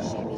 She's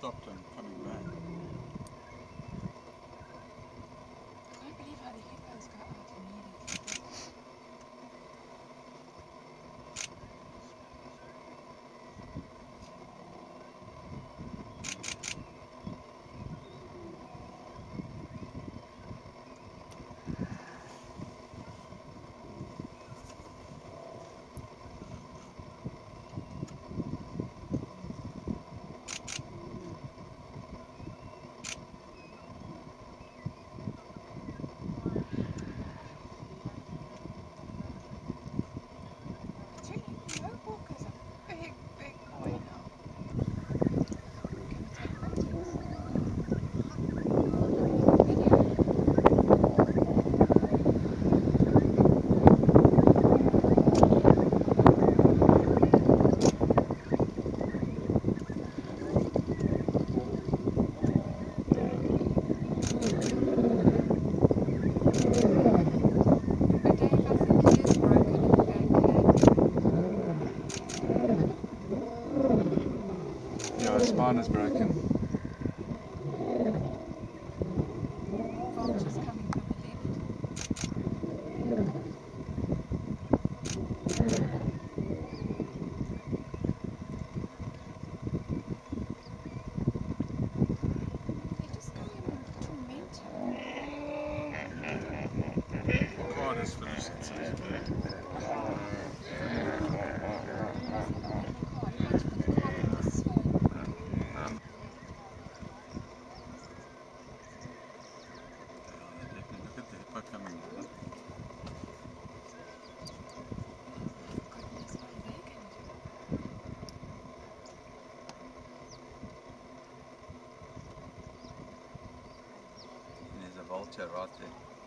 stopped and coming back. Here. There.